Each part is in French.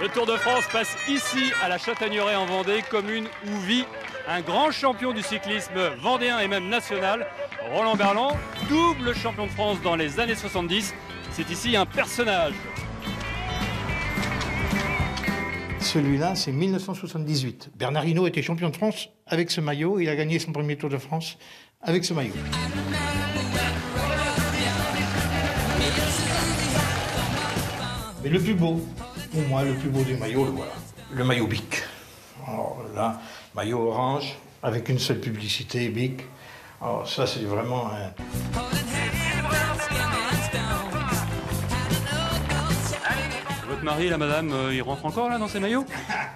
Le Tour de France passe ici à la Châtaigneraie en Vendée, commune où vit un grand champion du cyclisme vendéen et même national, Roland Berland, double champion de France dans les années 70. C'est ici un personnage. Celui-là, c'est 1978. Bernard Hinault était champion de France avec ce maillot. Il a gagné son premier Tour de France avec ce maillot. Mais le plus beau, pour moi, le plus beau des maillots, le voilà. Le maillot Bic. Alors là, maillot orange, avec une seule publicité, Bic. Alors ça, c'est vraiment un... Votre mari, la madame, euh, il rentre encore là dans ses maillots?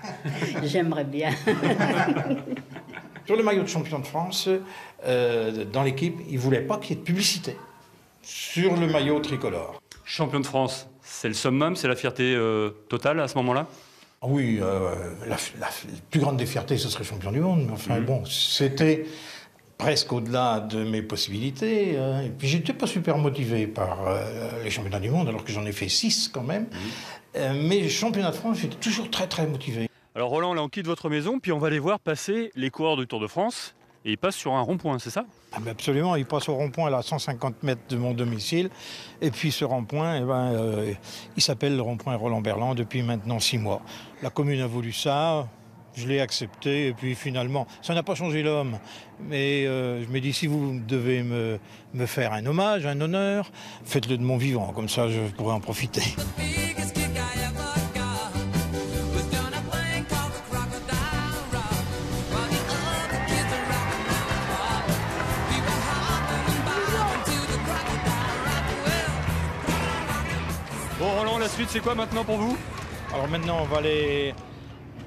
J'aimerais bien. Sur le maillot de champion de France, euh, dans l'équipe, il ne voulait pas qu'il y ait de publicité sur le maillot tricolore. Champion de France, c'est le summum, c'est la fierté euh, totale à ce moment-là? Ah Oui, euh, la, la- la plus grande des fiertés, ce serait champion du monde. Mais enfin, bon, c'était presque au-delà de mes possibilités. hein. Et puis, j'étais pas super motivé par euh, les championnats du monde, alors que j'en ai fait six quand même. Euh, mais championnat de France, j'étais toujours très, très motivé. Alors Roland, là on quitte votre maison, puis on va aller voir passer les coureurs du Tour de France. Et ils passent sur un rond-point, c'est ça Ah absolument, il passe au rond-point à 150 mètres de mon domicile. Et puis ce rond-point, eh ben, euh, il s'appelle le rond-point Roland Berland depuis maintenant six mois. La commune a voulu ça, je l'ai accepté, et puis finalement, ça n'a pas changé l'homme. Mais euh, je me dis, si vous devez me, me faire un hommage, un honneur, faites-le de mon vivant, comme ça je pourrai en profiter. Bon Roland, la suite c'est quoi maintenant pour vous? Alors maintenant, on va aller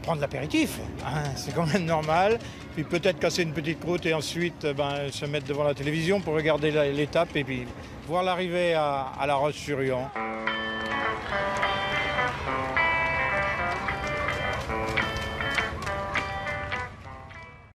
prendre l'apéritif. hein, c'est quand même normal. Puis peut-être casser une petite croûte et ensuite euh, ben, se mettre devant la télévision pour regarder l'étape et puis voir l'arrivée à, à La Roche-sur-Yon.